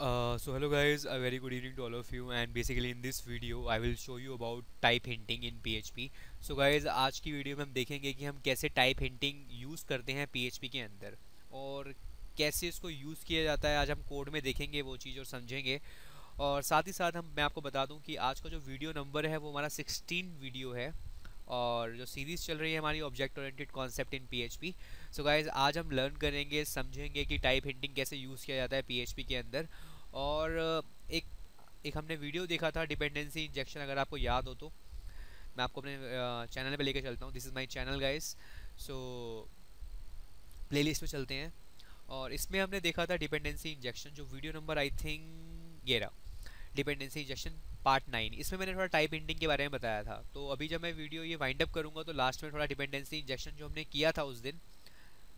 Uh, so hello guys, a very good evening to all of you and basically in this video I will show you about type hinting in PHP. So guys आज की video में हम देखेंगे कि हम कैसे type hinting use करते हैं PHP के अंदर और कैसे इसको यूज़ किया जाता है आज हम कोड में देखेंगे वो चीज़ और समझेंगे और साथ ही साथ हम मैं आपको बता दूँ कि आज का जो वीडियो नंबर है वो हमारा 16 वीडियो है और जो सीरीज़ चल रही है हमारी object oriented concept in PHP so guys आज हम लर्न करेंगे समझेंगे कि टाइप हिंटिंग कैसे यूज़ किया जाता है पीएचपी के अंदर और एक एक हमने वीडियो देखा था डिपेंडेंसी इंजेक्शन अगर आपको याद हो तो। मैं आपको अपने चैनल पे लेके चलता हूँ। This is my channel guys so playlist में चलते हैं। और इसमें हमने देखा था डिपेंडेंसी इंजेक्शन जो वीडियो नंबर आई थिंक गेरा डिपेंडेंसी इंजेक्शन पार्ट नाइन इसमें मैंने थोड़ा टाइप इंडिंग के बारे में बताया था। तो अभी जब मैं वीडियो ये वाइंड अप करूँगा तो लास्ट में थोड़ा डिपेंडेंसी इंजेक्शन जो हमने किया था उस दिन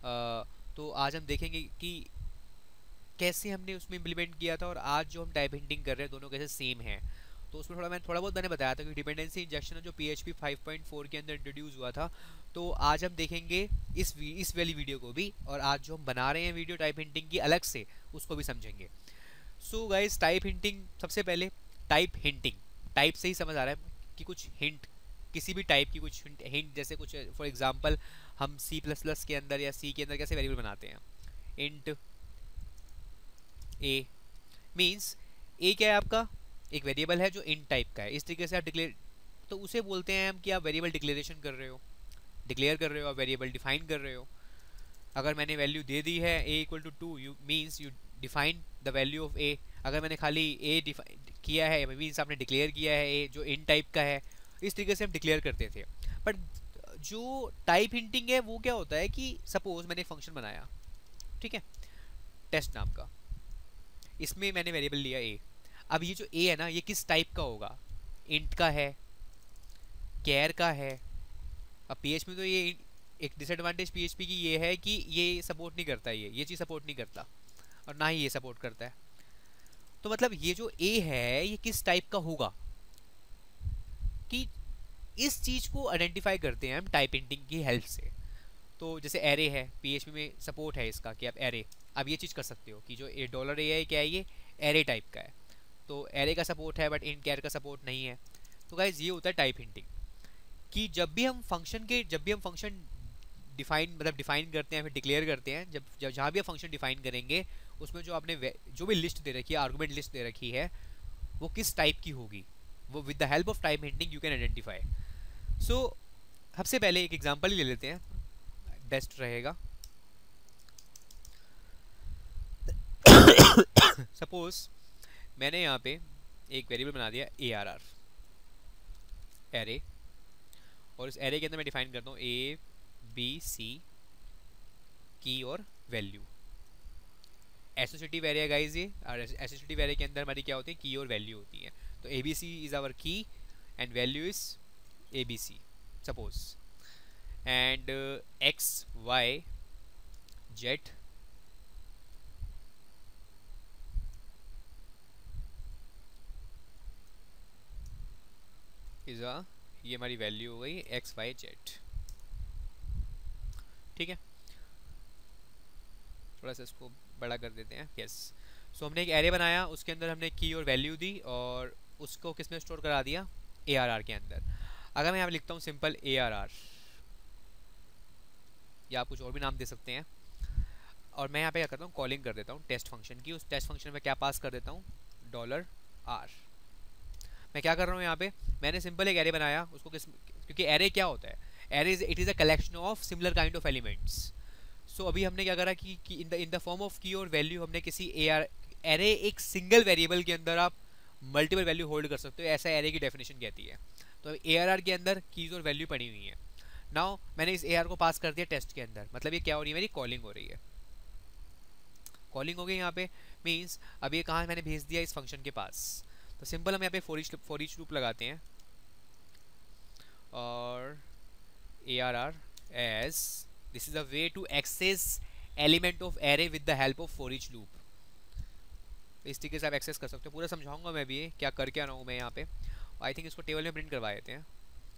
आ, तो आज हम देखेंगे कि कैसे हमने उसमें इम्प्लीमेंट किया था और आज जो हम टाइप हिंटिंग कर रहे हैं, दोनों कैसे सेम है? तो उसमें थोड़ा, मैंने थोड़ा बहुत मैंने बताया था कि डिपेंडेंसी इंजेक्शन जो P H P five point four के अंदर इंट्रोड्यूस हुआ था। तो आज हम देखेंगे इस इस वाली वीडियो को भी और आज जो हम बना रहे हैं वीडियो टाइप हिंटिंग की अलग से, उसको भी समझेंगे। सो गाइज़ टाइप हिंटिंग सबसे पहले टाइप हिंटिंग टाइप से ही समझ आ रहा है कि कुछ हिंट किसी भी टाइप की कुछ हिंट जैसे कुछ फॉर एग्ज़ाम्पल हम सी प्लस प्लस के अंदर या सी के अंदर कैसे वेरिएबल बनाते हैं? इंट ए मीन्स ए क्या है आपका? एक वेरिएबल है जो इन टाइप का है। इस तरीके से आप डिक्लेयर तो उसे बोलते हैं हम कि आप वेरिएबल डिक्लेरेशन कर रहे हो। डिक्लेयर कर रहे हो, आप वेरिएबल डिफाइन कर रहे हो। अगर मैंने वैल्यू दे दी है a equal to two you means you define the value of a अगर मैंने खाली ए किया है मीन्स आपने डिक्लेयर किया है ए जो इन टाइप का है, इस तरीके से हम डिक्लेयर करते थे। बट जो टाइप हिंटिंग है, वो क्या होता है कि सपोज़ मैंने फ़ंक्शन बनाया, ठीक है? टेस्ट नाम का। इसमें मैंने वेरिएबल लिया ए अब ये जो ए है ना, ये किस टाइप का होगा? इंट का है कैर का है। अब पीएच में तो ये एक डिसएडवांटेज पीएचपी की ये है कि ये सपोर्ट नहीं करता ये ये चीज़ सपोर्ट नहीं करता और ना ही ये सपोर्ट करता है। तो मतलब ये जो ए है, ये किस टाइप का होगा? कि इस चीज़ को आइडेंटिफाई करते हैं हम टाइप इंटिंग की हेल्प से। तो जैसे एरे है पीएचपी में सपोर्ट है इसका कि आप एरे आप ये चीज़ कर सकते हो कि जो ए डॉलर ए है, क्या है ये एरे टाइप का है। तो एरे का सपोर्ट है बट इन कैर का सपोर्ट नहीं है। तो गाइज़ ये होता है टाइप हिंटिंग कि जब भी हम फ़ंक्शन के, जब भी हम फ़ंक्शन डिफाइन मतलब डिफाइन करते हैं, फिर डिक्लेयर करते हैं, जब जब, जहाँ भी आप फ़ंक्शन डिफाइन करेंगे, उसमें जो आपने जो भी लिस्ट दे रखी है आर्गूमेंट लिस्ट दे रखी है, वो किस टाइप की होगी? वो with the help of type hinting you can identify so सबसे पहले एक एग्ज़ाम्पल ही ले लेते हैं। बेस्ट रहेगा। सपोज़ मैंने यहाँ पे एक वेरिएबल बना दिया ए आर आर एरे और इस एरे के अंदर मैं डिफाइन करता हूँ ए बी सी की और वैल्यू एसोसिएटिव एरिया गाइज़ ये। और एसोसिएटिव एरिया के अंदर हमारी क्या होती है? की और वैल्यू होती है। तो A B C is our key and value is A B C suppose and X Y Z is आ ये हमारी वैल्यू हो गई एक्स वाई जेड ठीक है? थोड़ा सा इसको बड़ा कर देते हैं। यस सो so, हमने एक एरे बनाया उसके अंदर हमने की और वैल्यू दी और उसको किसमें स्टोर करा दिया? ए आर आर के अंदर। अगर मैं यहाँ लिखता हूँ सिंपल ए आर आर या आप कुछ और भी नाम दे सकते हैं। और मैं यहाँ पे क्या करता हूँ कॉलिंग कर देता हूँ टेस्ट फ़ंक्शन की। उस टेस्ट फ़ंक्शन में क्या पास कर देता हूँ? डॉलर आर मैं क्या कर रहा हूँ यहाँ पे? मैंने सिंपल एक एरे बनाया उसको किस क्योंकि एरे क्या होता है? Array it is a collection of similar kind of elements so अभी हमने क्या करा कि, कि in the in the form of key और वैल्यू हमने किसी ए आर एरे एक सिंगल वेरिएबल के अंदर आप मल्टीपल वैल्यू होल्ड कर सकते हो ऐसा एरे की डेफिनेशन कहती है। तो ए आर आर के अंदर कीज और वैल्यू पड़ी हुई है। नाउ मैंने इस ए आर को पास कर दिया टेस्ट के अंदर। मतलब ये क्या हो रही है? मेरी कॉलिंग हो रही है। कॉलिंग हो गई यहाँ पे। मीन्स अब ये कहाँ मैंने भेज दिया इस फ़ंक्शन के पास? तो सिंपल हम यहाँ पे for each for each loop लगाते हैं। और A R R S this is a way to access element of array with the help of for each loop इस तरीके से आप एक्सेस कर सकते हो। पूरा समझाऊँगा मैं भी क्या करके आ रहा हूँ मैं यहाँ पे। आई थिंक इसको टेबल में प्रिंट करवा देते हैं।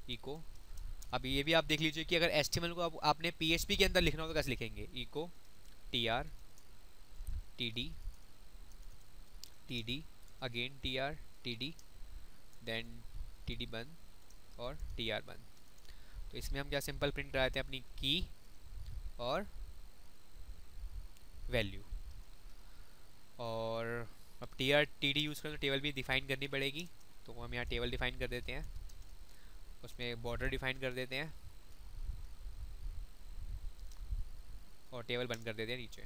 इको अब ये भी आप देख लीजिए कि अगर एस को आप, आपने पीएचपी के अंदर लिखना हो तो कैसे लिखेंगे? Echo T R T D T D again T R T D then T D बन और टी आर बन तो इसमें हम क्या सिंपल प्रिंट कराते हैं अपनी की और वैल्यू और अब T R T D use करें तो टेबल भी डिफाइन करनी पड़ेगी तो हम यहाँ टेबल डिफाइन कर देते हैं। उसमें बॉर्डर डिफाइन कर देते हैं। और टेबल बंद कर देते हैं नीचे।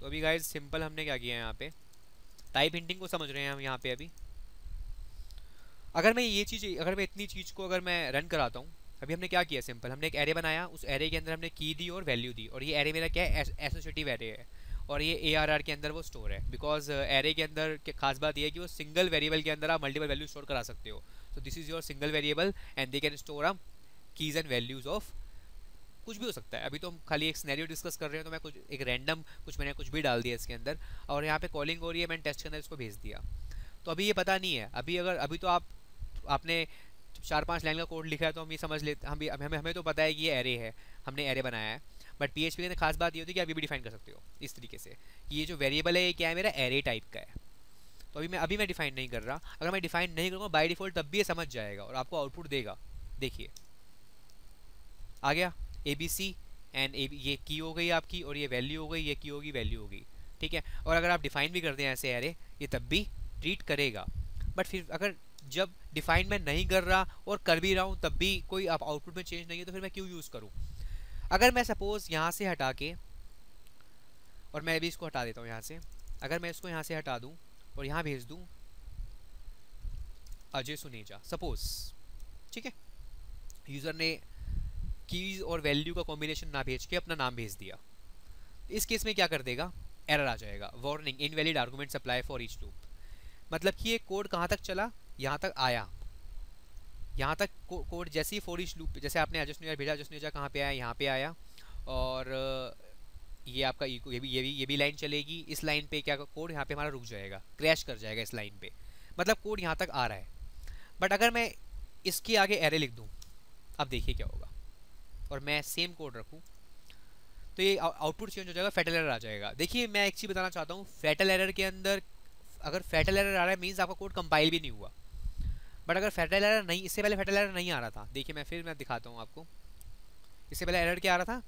तो अभी गाइज़ सिंपल हमने क्या किया है यहाँ पे? टाइप हिंटिंग को समझ रहे हैं हम यहाँ पे अभी। अगर मैं ये चीज़ अगर मैं इतनी चीज़ को अगर मैं रन कराता हूँ अभी हमने क्या किया सिंपल हमने एक एरे बनाया उस एरे के अंदर हमने की दी और वैल्यू दी और ये एरे मेरा क्या है? एसोसिएटिव एरे है और ये ए आर आर के अंदर वो स्टोर है बिकॉज़ एरे uh, के अंदर खास बात ये है कि वो सिंगल वेरिएबल के अंदर आप मल्टीपल वैल्यू स्टोर करा सकते हो। तो this is your single variable and they can store um keys and values of कुछ भी हो सकता है। अभी तो हम खाली एक स्नैरियो डिस्कस कर रहे हैं तो मैं कुछ एक रैंडम कुछ मैंने कुछ भी डाल दिया इसके अंदर और यहाँ पे कॉलिंग हो रही है मैंने टेस्ट के अंदर इसको भेज दिया। तो अभी ये पता नहीं है। अभी अगर अभी तो आप आपने चार पाँच लाइन का कोड लिखा है तो हम ये समझ लेते, हम भी, हमें हमें तो पता है कि ये एरे है, हमने एरे बनाया है। बट पी एच पी के खास बात ये होती है कि अभी भी डिफाइन कर सकते हो, इस तरीके से, कि ये जो वेरिएबल है, ये क्या है, मेरा एरे टाइप का है। तो अभी मैं अभी मैं डिफाइन नहीं कर रहा। अगर मैं डिफाइन नहीं करूँगा बाई डिफ़ॉल्ट तब भी ये समझ जाएगा और आपको आउटपुट देगा। देखिए। आ गया। ए बी सी एंड ए ये की हो गई आपकी और ये वैल्यू हो गई, ये की होगी वैल्यू होगी। ठीक है? और अगर आप डिफाइन भी करते हैं ऐसे एरे ये तब भी ट्रीट करेगा। बट फिर अगर जब डिफाइन मैं नहीं कर रहा और कर भी रहा हूँ, तब भी कोई आप आउटपुट में चेंज नहीं है तो फिर मैं क्यों यूज़ करूँ? अगर मैं सपोज़ यहाँ से हटा के, और मैं भी इसको हटा देता हूँ यहाँ से, अगर मैं इसको यहाँ से हटा दूँ और यहाँ भेज दूँ, अजय सुनेजा सपोज़ ठीक है? यूज़र ने कीज और वैल्यू का कॉम्बिनेशन ना भेज के अपना नाम भेज दिया। इस केस में क्या कर देगा? एरर आ जाएगा। Warning invalid argument supply for each loop मतलब कि ये कोड कहाँ तक चला? यहाँ तक आया। यहाँ तक को, कोड जैसे ही फोर ईच लूप जैसे आपने अजस्ट भेजा अजस्ट कहाँ पे आया? यहाँ पे आया। और ये आपका ये भी ये भी ये भी लाइन चलेगी। इस लाइन पे क्या कोड यहाँ पे हमारा रुक जाएगा। क्रैश कर जाएगा इस लाइन पे। मतलब कोड यहाँ तक आ रहा है। बट अगर मैं इसके आगे एरे लिख दूँ अब देखिए क्या होगा। और मैं सेम कोड रखूँ तो ये आउटपुट चेंज हो जाएगा फैटल एरर आ जाएगा। देखिए मैं एक चीज़ बताना चाहता हूँ फैटल एरर के अंदर अगर फैटल एरर आ रहा है मीन्स आपका कोड कंपाइल भी नहीं हुआ। बट अगर फैटल एरर नहीं, इससे पहले फैटल एरर नहीं आ रहा था। देखिए, मैं फिर मैं दिखाता हूँ आपको। इससे पहले एरर क्या आ रहा था?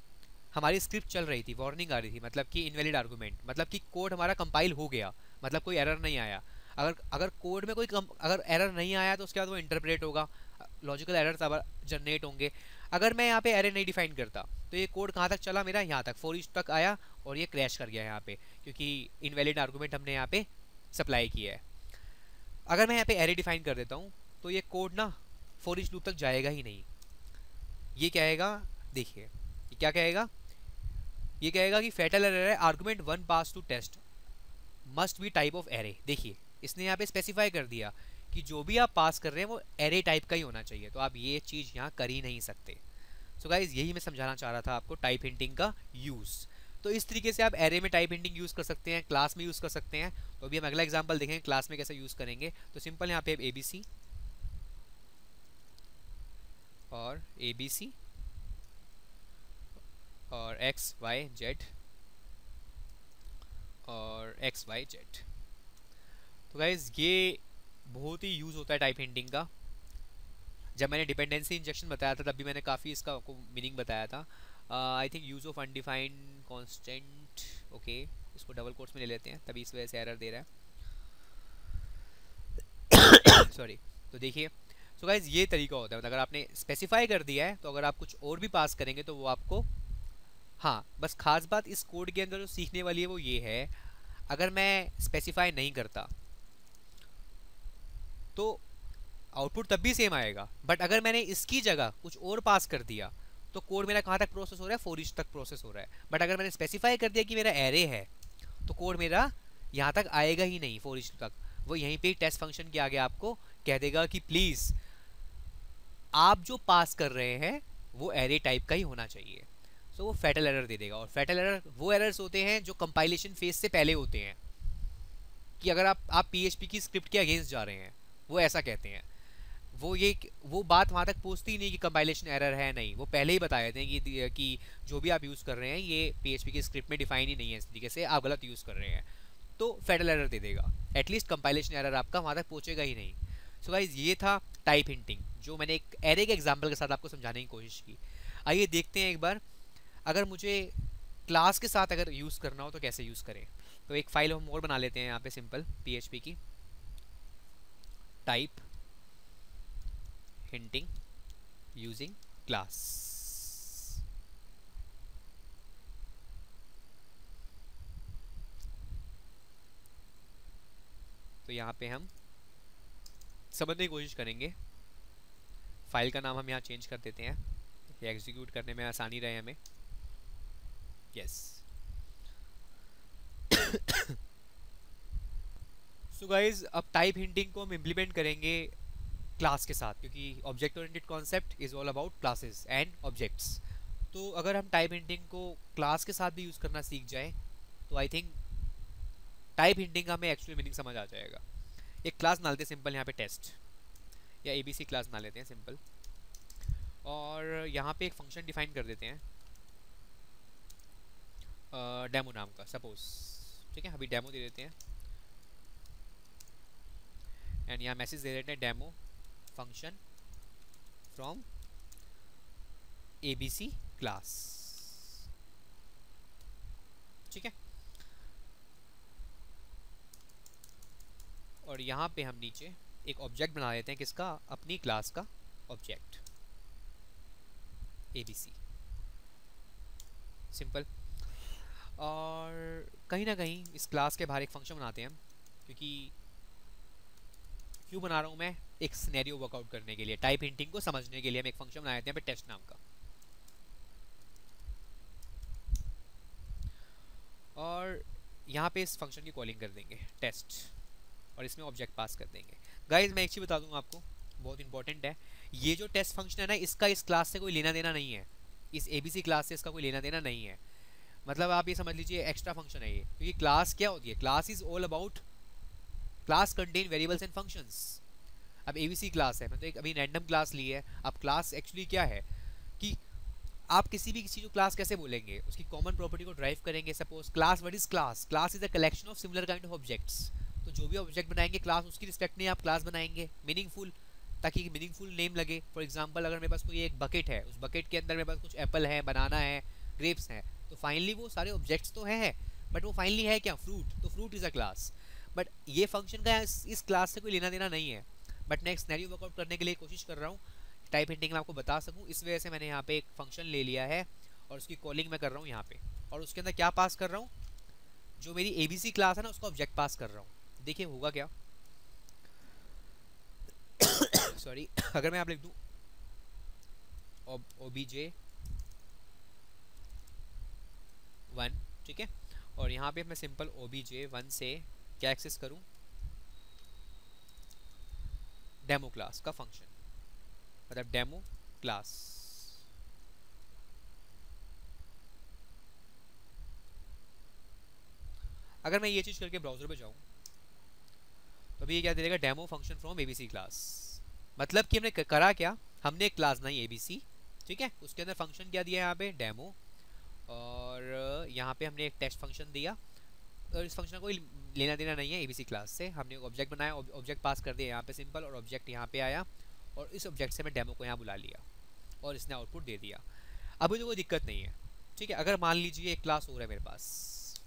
हमारी स्क्रिप्ट चल रही थी वार्निंग आ रही थी मतलब कि इनवैलिड आर्गूमेंट मतलब कि कोड हमारा कंपाइल हो गया मतलब कोई एरर नहीं आया। अगर अगर कोड में कोई अगर एरर नहीं आया तो उसके बाद वो इंटरप्रेट होगा। लॉजिकल एरर जनरेट होंगे। अगर मैं यहाँ पे एरे नहीं डिफाइन करता तो ये कोड कहाँ तक चला? मेरा यहाँ तक फोर इंच तक आया और ये क्रैश कर गया यहाँ पे, क्योंकि इनवैलिड आर्गूमेंट हमने यहाँ पे सप्लाई किया है। अगर मैं यहाँ पे एरे डिफाइन कर देता हूँ तो ये कोड ना फोर लूप तक जाएगा ही नहीं। ये कहेगा देखिए क्या कहेगा? ये कहेगा कि फेटल एरर है argument one pass to test must be type of array देखिए, इसने यहाँ पे स्पेसिफाई कर दिया कि जो भी आप पास कर रहे हैं, वो एरे टाइप का ही होना चाहिए। तो आप ये चीज़ यहाँ कर ही नहीं सकते। सो so गाइज़ यही मैं समझाना चाह रहा था आपको टाइप हिंटिंग का यूज़ तो इस तरीके से आप एरे में टाइप हिंटिंग यूज़ कर सकते हैं क्लास में यूज़ कर सकते हैं। तो अभी हम अगला एग्ज़ाम्पल देखेंगे क्लास में कैसे यूज़ करेंगे। तो सिंपल यहाँ पे ए बी सी और ए बी सी और एक्स वाई जेड और एक्स वाई जेड तो गाइज़ ये बहुत ही यूज़ होता है टाइप हिंटिंग का। जब मैंने डिपेंडेंसी इंजेक्शन बताया था, तब भी मैंने काफ़ी इसका आपको मीनिंग बताया था। I think use of undefined constant okay इसको डबल कोर्स में ले लेते हैं, तभी इस वजह से एरर दे रहा है। सॉरी तो देखिए सो so गाइज़ ये तरीका होता है। मतलब अगर आपने स्पेसिफाई कर दिया है तो अगर आप कुछ और भी पास करेंगे तो वो आपको हाँ बस खास बात इस कोड के अंदर जो सीखने वाली है, वो ये है। अगर मैं स्पेसिफाई नहीं करता तो आउटपुट तब भी सेम आएगा। बट अगर मैंने इसकी जगह कुछ और पास कर दिया तो कोड मेरा कहाँ तक प्रोसेस हो रहा है? फोर इंच तक प्रोसेस हो रहा है। बट अगर मैंने स्पेसिफाई कर दिया कि मेरा एरे है तो कोड मेरा यहाँ तक आएगा ही नहीं फोर इंच तक। वो यहीं पे टेस्ट फ़ंक्शन के आगे आपको कह देगा कि प्लीज़ आप जो पास कर रहे हैं वो एरे टाइप का ही होना चाहिए। सो so, वो फैटल एरर दे देगा। और फैटल एरर वो एरर्स होते हैं जो कंपाइलेशन फ़ेज़ से पहले होते हैं। कि अगर आप आप पीएचपी की स्क्रिप्ट के अगेंस्ट जा रहे हैं वो ऐसा कहते हैं। वो ये वो बात वहाँ तक पूछती ही नहीं कि कंपाइलेशन एरर है नहीं। वो पहले ही बताए थे कि कि जो भी आप यूज़ कर रहे हैं ये पीएचपी की स्क्रिप्ट में डिफाइन ही नहीं है इस तरीके से। आप गलत यूज़ कर रहे हैं। तो फेडरल एरर दे देगा। एटलीस्ट कंपाइलेशन एरर आपका वहाँ तक पहुँचेगा ही नहीं। सो so गाइज़ ये था टाइप हिंटिंग जो मैंने एक एरे के एग्ज़ाम्पल के साथ आपको समझाने की कोशिश की। आइए देखते हैं एक बार, अगर मुझे क्लास के साथ अगर यूज़ करना हो तो कैसे यूज़ करें? तो एक फ़ाइल हम और बना लेते हैं यहाँ पे सिंपल पीएचपी की। टाइप hinting, using class तो यहाँ पे हम समझने की कोशिश करेंगे। फ़ाइल का नाम हम यहाँ चेंज कर देते हैं। ये एग्जीक्यूट करने में आसानी रहे हमें। यस सो गाइज़ अब टाइप हिंटिंग को हम इम्प्लीमेंट करेंगे क्लास के साथ, क्योंकि object oriented concept is all about classes and objects तो अगर हम टाइप हिंटिंग को क्लास के साथ भी यूज़ करना सीख जाए तो आई थिंक टाइप हिंटिंग का हमें एक्चुअली मीनिंग समझ आ जाएगा। एक क्लास बना लेते हैं सिंपल यहाँ पे टेस्ट या ए बी सी क्लास बना लेते हैं सिंपल और यहाँ पे एक फ़ंक्शन डिफाइन कर देते हैं. डेमो नाम का सपोज़ ठीक है? अभी डेमो दे देते हैं. एंड यहाँ मैसेज दे देते हैं demo function from abc class ठीक है? और यहाँ पे हम नीचे एक ऑब्जेक्ट बना लेते हैं किसका? अपनी क्लास का object A B C simple और कहीं ना कहीं इस क्लास के बाहर एक फ़ंक्शन बनाते हैं क्योंकि क्यों बना रहा हूँ मैं? एक सिनेरियो वर्कआउट करने के लिए टाइप हिंटिंग को समझने के लिए हम एक फ़ंक्शन बनाए हैं टेस्ट नाम का. और यहाँ पे इस फ़ंक्शन की कॉलिंग कर देंगे टेस्ट और इसमें ऑब्जेक्ट पास कर देंगे. गाइज़ मैं एक चीज़ बता दूँगा आपको, बहुत इंपॉर्टेंट है। ये जो टेस्ट फ़ंक्शन है ना, इसका इस क्लास से कोई लेना देना नहीं है। इस एबीसी क्लास से इसका कोई लेना देना नहीं है। मतलब आप ये समझ लीजिए एक्स्ट्रा फ़ंक्शन है ये। क्योंकि क्लास क्या होती है? Class is all about class contain variables and functions अब एबीसी क्लास है मतलब एक अभी रैंडम क्लास ली है। अब क्लास एक्चुअली क्या है? कि आप किसी भी किसी को क्लास कैसे बोलेंगे? उसकी कॉमन प्रॉपर्टी को ड्राइव करेंगे suppose class what is class class is a collection of similar kind of objects तो जो भी ऑब्जेक्ट बनाएँगे क्लास उसकी रिस्पेक्ट में आप क्लास बनाएँगे। मीनिंगफुल ताकि मीनिंगफुल नेम लगे। फॉर एग्ज़ाम्पल अगर मेरे पास कोई एक बकेट है उस बकेट के अंदर मेरे पास कुछ एप्पल है बनाना है ग्रेप्स हैं तो फाइनली वो सारे ऑब्जेक्ट्स तो हैं बट वो फाइनली है क्या? फ्रूट तो fruit is a class but ये फ़ंक्शन का इस, इस क्लास से कोई लेना देना नहीं है। बट मैं एक स्नैरियो वर्कआउट करने के लिए कोशिश कर रहा हूँ। टाइप हिंटिंग में आपको बता सकूँ। इस वजह से मैंने यहाँ पे एक फ़ंक्शन ले लिया है और उसकी कॉलिंग मैं कर रहा हूँ यहाँ पे। और उसके अंदर क्या पास कर रहा हूँ? जो मेरी एबीसी क्लास है ना उसका ऑब्जेक्ट पास कर रहा हूँ। देखिए, होगा क्या? सॉरी अगर मैं आप लिख दूँ ओबीजे वन ठीक है? और यहाँ पे मैं सिंपल ओबीजे वन से क्या एक्सेस करूँ? डेमो क्लास का फ़ंक्शन मतलब डेमो क्लास अगर मैं ये चीज़ करके ब्राउज़र पे जाऊँ तो अभी ये क्या देगा demo function from ABC class मतलब कि हमने करा क्या? हमने एक क्लास बनाई एबीसी ठीक है? उसके अंदर फ़ंक्शन क्या दिया यहाँ पे? डेमो और यहाँ पे हमने एक टेस्ट फ़ंक्शन दिया। और इस फ़ंक्शन को लेना देना नहीं है एबीसी क्लास से। हमने एक ऑब्जेक्ट बनाया ऑब्जेक्ट पास कर दिया यहाँ पे सिंपल और ऑब्जेक्ट यहाँ पे आया। और इस ऑब्जेक्ट से मैं डेमो को यहाँ बुला लिया। और इसने आउटपुट दे दिया। अब मुझे कोई दिक्कत नहीं है, ठीक है? अगर मान लीजिए एक क्लास हो रहा है मेरे पास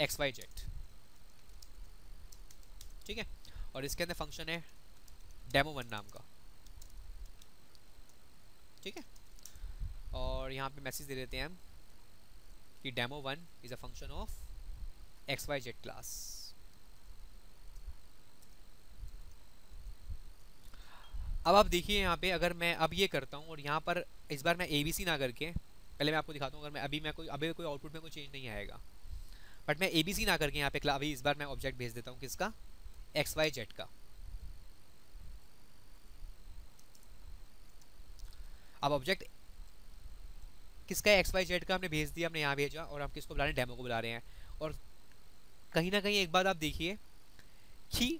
एक्स वाई जेड ठीक है? और इसके अंदर फ़ंक्शन है डेमो वन नाम का। ठीक है? और यहाँ पे मैसेज दे देते हैं हम कि demo one is a function of X Y Z class अब आप देखिए यहाँ पे अगर मैं अब ये करता हूँ और यहाँ पर इस बार मैं ए बी सी ना करके, पहले मैं आपको दिखाता हूँ, अगर मैं अभी मैं कोई, अभी कोई आउटपुट में कोई चेंज नहीं आएगा। बट मैं ए बी सी ना करके यहाँ पे अभी इस बार मैं ऑब्जेक्ट भेज देता हूँ किसका? एक्स वाई जेड का। अब ऑब्जेक्ट किसका एक्स वाई जेड का हमने भेज दिया, हमने यहाँ भेजा और हम किसको बुला रहे हैं? डेमो को बुला रहे हैं। और कहीं ना कहीं एक बात आप देखिए कि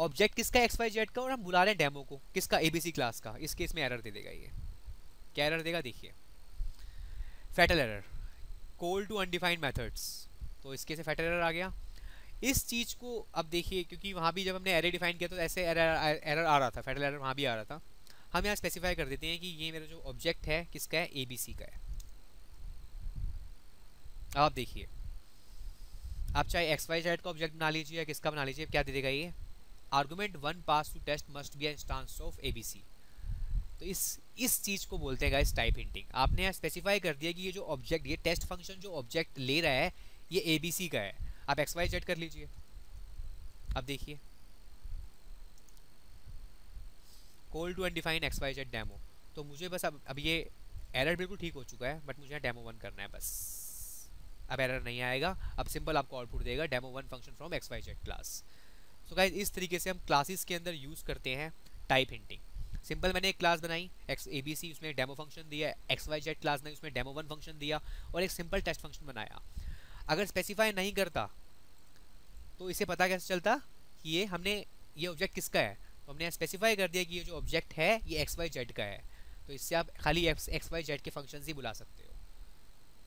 ऑब्जेक्ट किसका एक्स वाई जेड का और हम बुला रहे हैं डेमो को। किसका? एबीसी क्लास का। इस केस में एरर दे देगा ये। क्या एरर देगा? देखिए। Fatal error call to undefined methods तो इसके से फैटल एरर आ गया। इस चीज़ को अब देखिए, क्योंकि वहाँ भी जब हमने एरे डिफाइन किया तो ऐसे एरर एरर आ रहा था फेडरल एरर वहाँ भी आ रहा था। हम यहाँ स्पेसिफाई कर देते हैं कि ये मेरा जो ऑब्जेक्ट है, किसका है? ए बी सी का है। आप देखिए। आप चाहे एक्स वाई जेड का ऑब्जेक्ट बना लीजिए या किसका बना लीजिए, क्या दे देगा ये? Argument one pass to test must be instance of A B C तो इस इस चीज़ को बोलते हैं इस टाइप हिंटिंग आपने यहाँ स्पेसिफाई कर दिया कि ये जो ऑब्जेक्ट ये टेस्ट फ़ंक्शन जो ऑब्जेक्ट ले रहा है, ये ए बी सी का है। आप एक्स वाई जेड कर लीजिए। अब देखिए। Call to undefine X Y Z demo तो मुझे बस अब अब ये एरर बिल्कुल ठीक हो चुका है बट मुझे डेमो वन करना है बस। अब एरर नहीं आएगा। अब सिंपल आपको आउटपुट देगा demo one function from X Y Z class so guys इस तरीके से हम क्लासेस के अंदर यूज़ करते हैं टाइप हिंटिंग सिंपल मैंने एक क्लास बनाई एक्स ए बी सी उसमें डेमो फ़ंक्शन दिया एक्स वाई जेड क्लास ने उसमें डेमो वन फ़ंक्शन दिया और एक सिंपल टेस्ट फ़ंक्शन बनाया। अगर स्पेसिफाई नहीं करता तो इसे पता कैसे चलता कि ये हमने, ये ऑब्जेक्ट किसका है? तो हमने स्पेसिफाई कर दिया कि ये जो ऑब्जेक्ट है, ये एक्स वाई जेड का है। तो इससे आप खाली एक्स वाई जेड के फ़ंक्शन ही बुला सकते हो।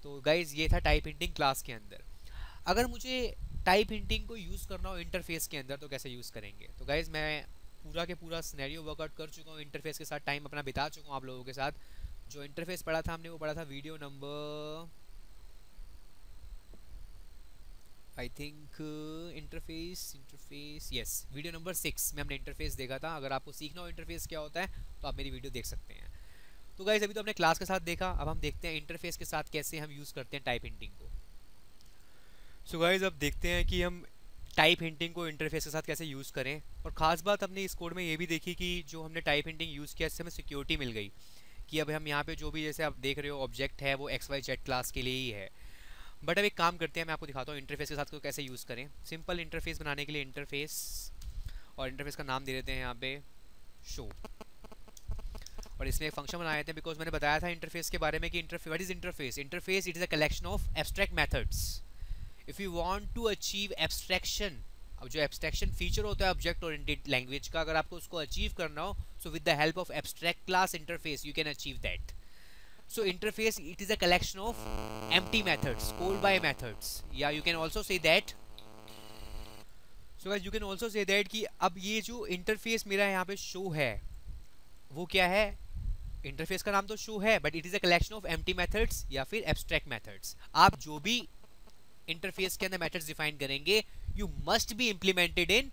तो गाइज़ ये था टाइप हिंटिंग क्लास के अंदर। अगर मुझे टाइप हिंटिंग को यूज़ करना हो इंटरफेस के अंदर तो कैसे यूज़ करेंगे? तो गाइज़ मैं पूरा के पूरा स्नैरियो वर्कआउट कर चुका हूँ इंटरफेस के साथ टाइम अपना बिता चुका हूँ आप लोगों के साथ। जो इंटरफेस पढ़ा था हमने, वो पढ़ा था video number I think interface interface yes video number six में हमने इंटरफेस देखा था। अगर आपको सीखना हो इंटरफेस क्या होता है तो आप मेरी वीडियो देख सकते हैं। तो गाइज़ अभी तो हमने क्लास के साथ देखा, अब हम देखते हैं इंटरफेस के साथ कैसे हम यूज़ करते हैं टाइप हिंटिंग को। सो so गाइज़ अब देखते हैं कि हम टाइप हिंटिंग को इंटरफेस के साथ कैसे यूज़ करें। और ख़ास बात हमने इस कोड में ये भी देखी कि जो हमने टाइप हिंटिंग यूज़ किया, इससे हमें सिक्योरिटी मिल गई। कि अब हम यहाँ पे जो भी जैसे आप देख रहे हो ऑब्जेक्ट है, वो एक्स वाई जेड क्लास के लिए ही है। बट अब एक काम करते हैं, मैं आपको दिखाता हूँ इंटरफेस के साथ को कैसे यूज़ करें। सिंपल इंटरफेस बनाने के लिए इंटरफेस और इंटरफेस का नाम दे देते हैं यहाँ पे शो और इसमें एक फ़ंक्शन बनाए थे बिकॉज़ मैंने बताया था इंटरफेस के बारे में कि interface what is interface interface it is a collection of abstract methods if you want to achieve abstraction अब जो एब्स्ट्रैक्शन फीचर होता है ऑब्जेक्ट ओरिएंटेड लैंग्वेज का, अगर आपको उसको अचीव करना हो so with the help of abstract class interface you can achieve that So interface, it is a collection of empty methods, called by methods. Yeah, you can also say that. So guys, you can also say that कि अब ये जो interface मेरा यहाँ पे show है वो क्या है इंटरफेस का नाम तो शो है but it is a collection of empty methods या फिर एब्स्ट्रैक्ट मेथड्स आप जो भी इंटरफेस के अंदर मेथड्स डिफाइन करेंगे you must be implemented in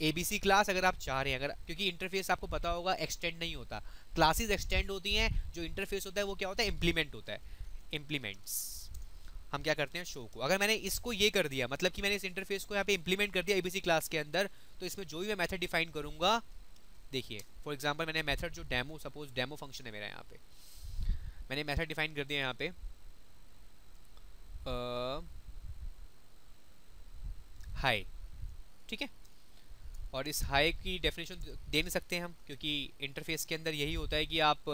ABC class अगर आप चाह रहे हैं, अगर, क्योंकि इंटरफेस आपको पता होगा एक्सटेंड नहीं होता। क्लासेस एक्सटेंड होती हैं, जो इंटरफेस होता है, वो क्या होता है? इम्प्लीमेंट होता है। इम्प्लीमेंट्स हम क्या करते हैं? शो को। अगर मैंने इसको ये कर दिया मतलब कि मैंने इस इंटरफेस को यहाँ पे इम्प्लीमेंट कर दिया एबीसी क्लास के अंदर तो इसमें जो भी मैं मेथड डिफाइन करूँगा, देखिए फॉर एग्ज़ाम्पल मैंने मेथड जो डेमो सपोज़ डेमो फ़ंक्शन है मेरा यहाँ पे। मैंने मेथड डिफाइन कर दिया यहाँ पे। हाई ठीक है? और इस हाई की डेफिनेशन दे नहीं सकते हम, क्योंकि इंटरफेस के अंदर यही होता है कि आप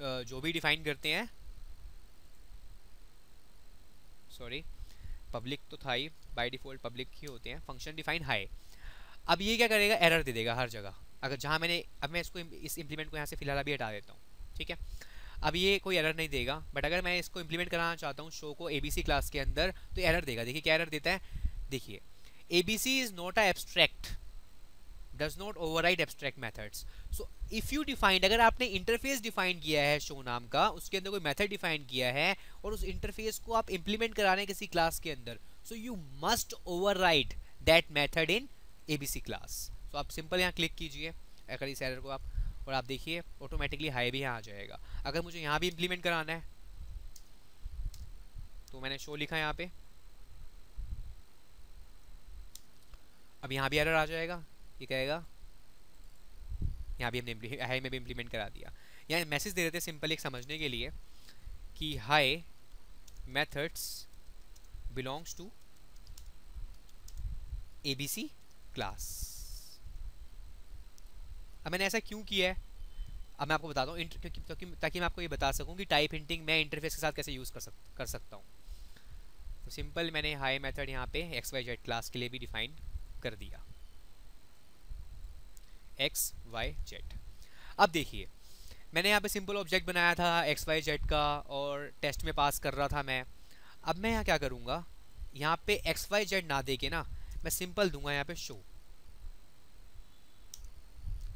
जो भी डिफाइन करते हैं। सॉरी पब्लिक तो था ही बाय डिफ़ॉल्ट पब्लिक ही होते हैं। फ़ंक्शन डिफाइन हाई अब ये क्या करेगा? एरर दे देगा हर जगह। अगर जहाँ मैंने, अब मैं इसको इस इम्प्लीमेंट को यहाँ से फ़िलहाल अभी हटा देता हूँ, ठीक है? अब ये कोई एरर नहीं देगा बट अगर मैं इसको इम्प्लीमेंट कराना चाहता हूँ शो को एबीसी क्लास के अंदर तो एरर देगा। देखिए क्या एरर देता है? देखिए ABC is not a abstract does not override abstract methods. So, if you defined, अगर आपने इंटरफेस डिफाइन किया है शो नाम का, उसके अंदर कोई मेथड डिफाइन किया है, और उस इंटरफेस को आप इंप्लीमेंट करा रहे हैं किसी क्लास के अंदर so you must override that method in ABC class तो आप सिंपल यहाँ क्लिक कीजिए अगर इस एरर को आप, और आप देखिए ऑटोमेटिकली हाई भी यहाँ आ जाएगा। अगर मुझे यहाँ भी इंप्लीमेंट कराना है तो मैंने शो लिखा यहाँ पे। अब यहाँ भी एरर आ जाएगा। ये कहेगा, यहाँ भी हमने हाई में भी इम्प्लीमेंट करा दिया। यहाँ मैसेज दे देते हैं सिंपल एक समझने के लिए कि hi methods belongs to ABC class अब मैंने ऐसा क्यों किया है? अब मैं आपको बताता हूँ क्योंकि ताकि मैं आपको ये बता सकूँ कि टाइप हिंटिंग मैं इंटरफेस के साथ कैसे यूज़ कर सक, कर सकता हूँ। तो सिंपल मैंने हाई मेथड यहाँ पे एक्स वाई जेड क्लास के लिए भी डिफाइन कर दिया। एक्स वाई जेड अब देखिए, मैंने यहाँ पे सिंपल ऑब्जेक्ट बनाया था एक्स वाई जेड का, और टेस्ट में पास कर रहा था मैं। अब मैं यहाँ क्या करूँगा? यहाँ पे एक्स वाई जेड ना दे के ना, मैं सिंपल दूँगा यहाँ पे शो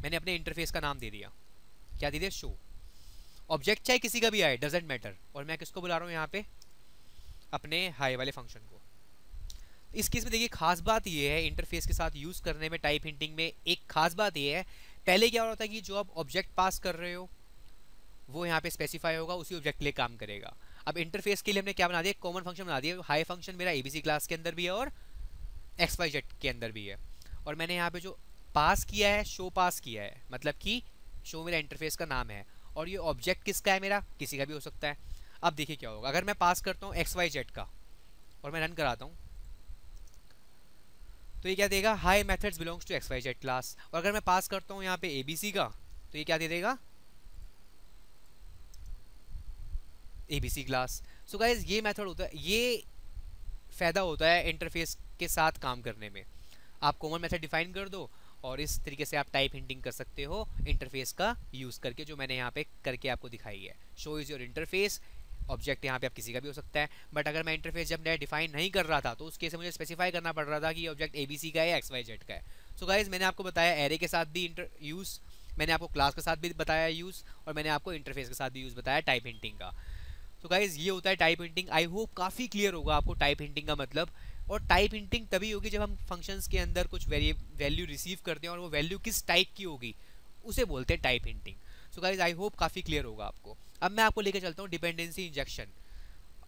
मैंने अपने इंटरफेस का नाम दे दिया। क्या दे दिया? शो ऑब्जेक्ट चाहे किसी का भी आए डजेंट मैटर और मैं किसको बुला रहा हूँ यहाँ पे? अपने हाई वाले फ़ंक्शन को। इस केस में देखिए, खास बात ये है इंटरफेस के साथ यूज़ करने में टाइप हिंटिंग में एक खास बात ये है, पहले क्या होता है कि जो आप ऑब्जेक्ट पास कर रहे हो, वो यहाँ पे स्पेसिफाई होगा, उसी ऑब्जेक्ट के लिए काम करेगा। अब इंटरफेस के लिए हमने क्या बना दिया? कॉमन फ़ंक्शन बना दिया। हाई फ़ंक्शन मेरा एबीसी क्लास के अंदर भी है और एक्स वाई जेड के अंदर भी है। और मैंने यहाँ पे जो पास किया है शो पास किया है मतलब कि शो मेरा इंटरफेस का नाम है। और ये ऑब्जेक्ट किसका है मेरा? किसी का भी हो सकता है। अब देखिए क्या होगा। अगर मैं पास करता हूँ एक्स वाई जेड का, और मैं रन कराता हूँ तो ये क्या देगा? Hi methods belongs to X Y Z class और अगर मैं पास करता हूँ यहाँ पे एबीसी का तो ये क्या दे देगा? एबीसी क्लास सो गाइज़ ये मेथड होता है, ये फ़ायदा होता है इंटरफेस के साथ काम करने में। आप कॉमन मेथड डिफाइन कर दो और इस तरीके से आप टाइप हिंटिंग कर सकते हो इंटरफेस का यूज़ करके, जो मैंने यहाँ पे करके आपको दिखाई है। Show is your interface object यहाँ पे आप किसी का भी हो सकता है। बट अगर मैं इंटरफेस जब मैं डिफाइन नहीं कर रहा था तो उस केस में मुझे स्पेसिफाई करना पड़ रहा था कि ऑब्जेक्ट ए बी सी का है एक्स वाई जेड का है। सो so गाइज़ मैंने आपको बताया एरे के साथ भी यूज़ मैंने आपको क्लास के साथ भी बताया यूज़ और मैंने आपको इंटरफेस के साथ भी यूज़ बताया टाइप हिंटिंग का। तो गाइज़ ये होता है टाइप हिंटिंग आई होप काफ़ी क्लियर होगा आपको टाइप हिंटिंग का मतलब। और टाइप हिंटिंग तभी होगी जब हम फ़ंक्शंस के अंदर कुछ वैल्यू रिसीव करते हैं और वो वैल्यू किस टाइप की होगी, उसे बोलते हैं type hinting so guys I hope काफ़ी क्लियर होगा आपको। अब मैं आपको लेकर चलता हूँ डिपेंडेंसी इंजेक्शन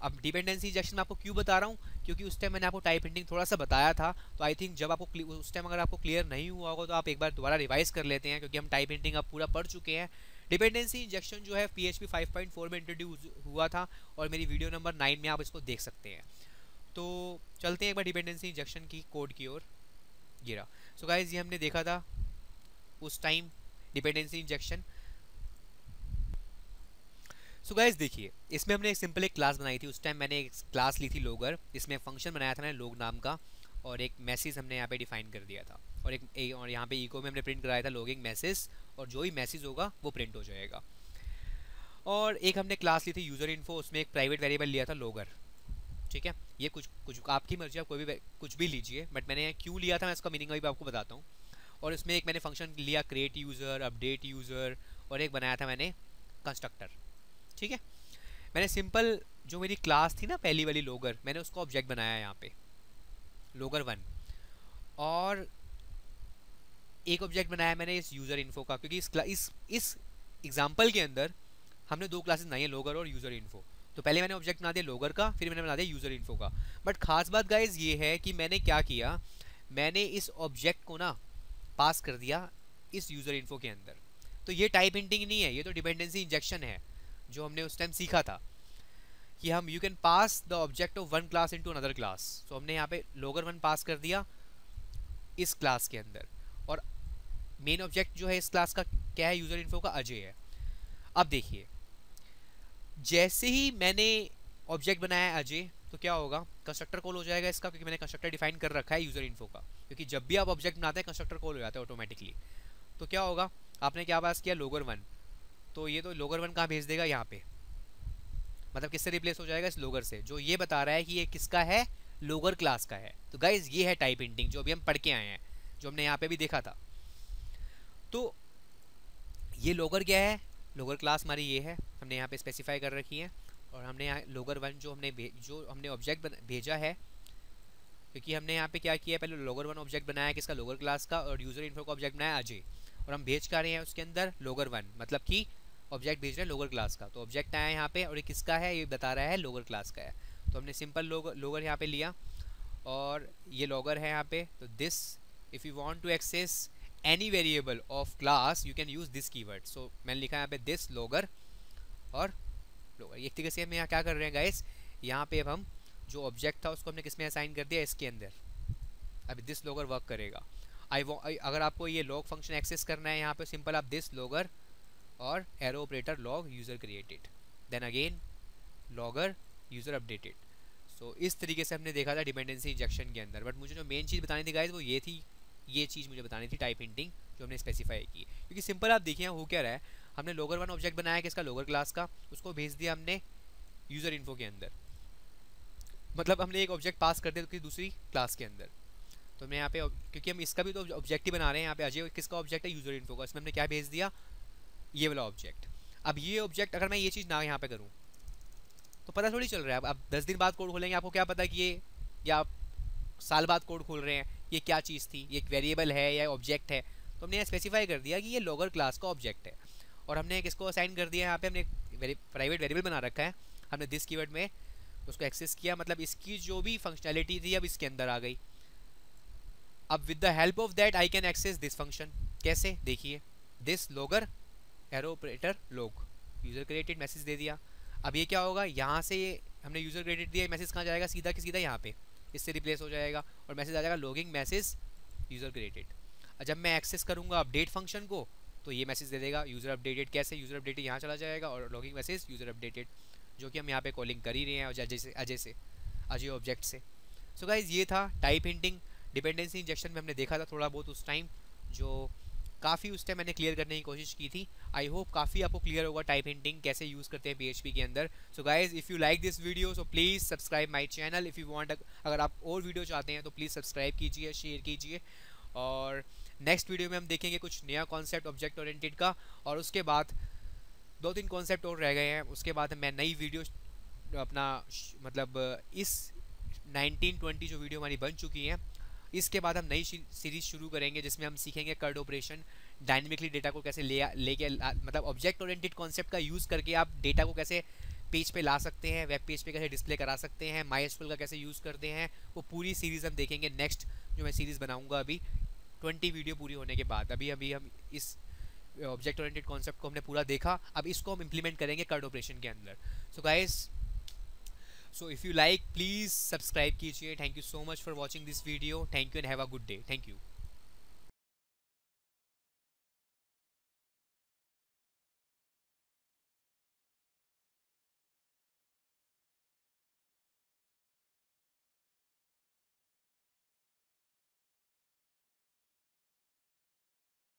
अब डिपेंडेंसी इंजेक्शन मैं आपको क्यों बता रहा हूँ? क्योंकि उस टाइम मैंने आपको टाइप हिंटिंग थोड़ा सा बताया था तो आई थिंक जब आपको उस टाइम अगर आपको क्लियर नहीं हुआ होगा तो आप एक बार दोबारा रिवाइज कर लेते हैं, क्योंकि हम टाइप हिंटिंग अब पूरा पढ़ चुके हैं. डिपेंडेंसी इंजेक्शन जो है P H P five point four में इंट्रोड्यूस हुआ था, और मेरी वीडियो नंबर नाइन में आप इसको देख सकते हैं. तो चलते हैं एक बार डिपेंडेंसी इंजेक्शन की कोड की ओर. गिरा सो गाइज़ ये हमने देखा था उस time dependency injection so guys देखिए इसमें हमने एक सिंपल एक क्लास बनाई थी। उस टाइम मैंने एक क्लास ली थी लोगर इसमें फ़ंक्शन बनाया था मैंने लोग नाम का और एक मैसेज हमने यहाँ पे डिफाइन कर दिया था। और एक ए, और यहाँ पे ईको में हमने प्रिंट कराया था लॉगिंग मैसेज और जो ही मैसेज होगा वो प्रिंट हो जाएगा। और एक हमने क्लास ली थी यूज़र इन्फो उसमें एक प्राइवेट वेरिएबल लिया था लोगर ठीक है? ये कुछ कुछ आपकी मर्ज़ी आप कोई भी कुछ भी लीजिए बट मैंने क्यों लिया था मैं इसका मीनिंग अभी आपको बताता हूँ। और इसमें एक मैंने फ़ंक्शन लिया क्रिएट यूज़र अपडेट यूज़र और एक बनाया था मैंने कंस्ट्रक्टर ठीक है? मैंने सिंपल जो मेरी क्लास थी ना, पहली वाली लोगर मैंने उसको ऑब्जेक्ट बनाया यहाँ पे लोगर वन और एक ऑब्जेक्ट बनाया मैंने इस यूज़र इन्फो का, क्योंकि इस इस इस एग्ज़ाम्पल के अंदर हमने दो क्लासेस बनाई है लोगर और यूज़र इन्फो तो पहले मैंने ऑब्जेक्ट बना दिया लोगर का, फिर मैंने बना दिया यूज़र इन्फो का. बट खास बात गाइज़ ये है कि मैंने क्या किया, मैंने इस ऑब्जेक्ट को ना पास कर दिया इस यूज़र इन्फो के अंदर. तो ये टाइप इंटिंग नहीं है, ये तो डिपेंडेंसी इंजेक्शन है. जो हमने उस टाइम सीखा था, कि हम you can pass the object of one class into another class तो हमने यहाँ पे लोगर वन पास कर दिया इस क्लास के अंदर। और मेन ऑब्जेक्ट जो है इस क्लास का, क्या है? यूज़र इन्फो का अजय है। अब देखिए, जैसे ही मैंने ऑब्जेक्ट बनाया अजय तो क्या होगा? कंस्ट्रक्टर कॉल हो जाएगा इसका, क्योंकि मैंने कंस्ट्रक्टर डिफाइन कर रखा है यूज़र इन्फो का। क्योंकि जब भी आप ऑब्जेक्ट बनाते हैं कंस्ट्रक्टर कॉल हो जाता है ऑटोमेटिकली तो क्या होगा? आपने क्या पास किया? लोगर वन तो ये तो लोगर वन कहाँ भेज देगा? यहाँ पे। मतलब किससे रिप्लेस हो जाएगा? इस लोगर से। जो ये बता रहा है कि ये किसका है? लोगर क्लास का है। तो गाइज़ ये है टाइप इंटिंग जो अभी हम पढ़ के आए हैं। जो हमने यहाँ पे भी देखा था। तो ये लोगर क्या है? लोगर क्लास हमारी ये है। हमने यहाँ पे स्पेसिफाई कर रखी है। और हमने यहाँ लोगर वन जो हमने जो हमने ऑब्जेक्ट भेजा है। क्योंकि हमने यहाँ पे क्या किया पहले लोगर वन ऑब्जेक्ट बनाया किसका? लोगर क्लास का। और यूज़र इन्फो का ऑब्जेक्ट बनाया अजय। और हम भेज कर रहे हैं उसके अंदर? Logger one. मतलब कि ऑब्जेक्ट भेज रहे हैं लोअर क्लास का। तो ऑब्जेक्ट आया यहाँ पे और ये किसका है? ये बता रहा है लोअर क्लास का है। तो हमने सिंपल लोगर लोगर यहाँ पे लिया और ये लॉगर है यहाँ पे। तो this if you want to access any variable of class you can use this keyword so मैंने लिखा यहाँ पे दिस लोगर और लोगर एक तरीके से हम यहाँ क्या कर रहे हैं गाइस यहाँ पे अब हम जो ऑब्जेक्ट था उसको हमने किसमें असाइन कर दिया? इसके अंदर। अभी दिस लोगर वर्क करेगा। आई अगर आपको ये लॉग फ़ंक्शन एक्सेस करना है यहाँ पे सिंपल आप दिस लोगर और arrow operator log user created then again logger user updated so इस तरीके से हमने देखा था डिपेंडेंसी इंजेक्शन के अंदर. बट मुझे जो मेन चीज़ बतानी थी गाइज़ वो ये थी, ये चीज़ मुझे बतानी थी टाइप हिंटिंग जो हमने स्पेसिफाई की. क्योंकि सिंपल आप देखिए, हो क्या रहा है? हमने लोगर वन ऑब्जेक्ट बनाया किसका? लोगर क्लास का. उसको भेज दिया हमने यूज़र इन्फो के अंदर. मतलब हमने एक ऑब्जेक्ट पास कर दिया तो दूसरी क्लास के अंदर. तो मैं यहाँ पे, क्योंकि हम इसका भी तो ऑब्जेक्ट ही बना रहे हैं, यहाँ पे अजय किसका ऑब्जेक्ट है? यूज़र इन्फो का. इसमें हमने क्या भेज दिया? ये वाला ऑब्जेक्ट अब ये ऑब्जेक्ट अगर मैं ये चीज़ ना यहाँ पे करूँ तो पता थोड़ी चल रहा है। अब दस दिन बाद कोड खोलेंगे, आपको क्या पता कि ये, या आप साल बाद कोड खोल रहे हैं, ये क्या चीज़ थी? ये एक वेरिएबल है या ऑब्जेक्ट है? तो हमने स्पेसिफाई कर दिया कि ये लॉगर क्लास का ऑब्जेक्ट है। और हमने किसको असाइन कर दिया यहाँ पे, हमने एक प्राइवेट वेरिएबल बना रखा है। हमने दिस कीवर्ड में उसको एक्सेस किया मतलब इसकी जो भी फंक्शनैलिटी थी अब इसके अंदर आ गई। अब with the help of that I can access this function कैसे? देखिए this logger arrow operator log. User created message दे दिया। अब ये क्या होगा? यहाँ से हमने यूज़र क्रिएटेड दिया मैसेज कहाँ जाएगा? सीधा कि सीधा यहाँ पे। इससे रिप्लेस हो जाएगा और मैसेज आ जाएगा लॉगिंग मैसेज यूज़र क्रेडिट जब मैं एक्सेस करूँगा अपडेट फ़ंक्शन को तो ये मैसेज दे देगा यूज़र अपडेटेड कैसे? यूज़र अपडेटेड यहाँ चला जाएगा और लॉगिंग मैसेज यूज़र अपडेटेड जो कि हम यहाँ पे कॉलिंग कर ही रहे हैं अजय से अजय से, अजय ऑब्जेक्ट से। सो so गाइज़ ये था टाइप हिंटिंग डिपेंडेंसी इंजेक्शन में हमने देखा था थोड़ा बहुत उस टाइम जो काफ़ी उस टाइम मैंने क्लियर करने की कोशिश की थी। आई होप काफ़ी आपको क्लियर होगा टाइप हिंटिंग कैसे यूज़ करते हैं पीएचपी के अंदर। So guys if you like this video so please subscribe my channel if you want अगर आप और वीडियो चाहते हैं तो प्लीज़ सब्सक्राइब कीजिए शेयर कीजिए। और नेक्स्ट वीडियो में हम देखेंगे कुछ नया कॉन्सेप्ट ऑब्जेक्ट ओरिएंटेड का। और उसके बाद दो तीन कॉन्सेप्ट और रह गए हैं। उसके बाद मैं नई वीडियो अपना मतलब इस 1920 जो वीडियो हमारी बन चुकी हैं इसके बाद हम नई सीरीज़ शुरू करेंगे, जिसमें हम सीखेंगे कर्ड ऑपरेशन डायनेमिकली डेटा को कैसे ले लेके मतलब ऑब्जेक्ट ओरिएंटेड कॉन्सेप्ट का यूज़ करके आप डेटा को कैसे पेज पे ला सकते हैं वेब पेज पे कैसे डिस्प्ले करा सकते हैं माई का कैसे यूज़ करते हैं, वो पूरी सीरीज़ हम देखेंगे नेक्स्ट जो मैं सीरीज़ बनाऊँगा अभी। ट्वेंटी वीडियो पूरी होने के बाद। अभी अभी हम इस ऑब्जेक्ट ओरिएंटेड कॉन्सेप्ट को हमने पूरा देखा। अब इसको हम इम्प्लीमेंट करेंगे कर्ड ऑपरेशन के अंदर। So guys so if you like please subscribe kijiye. Thank you so much for watching this video. Thank you and have a good day. Thank you.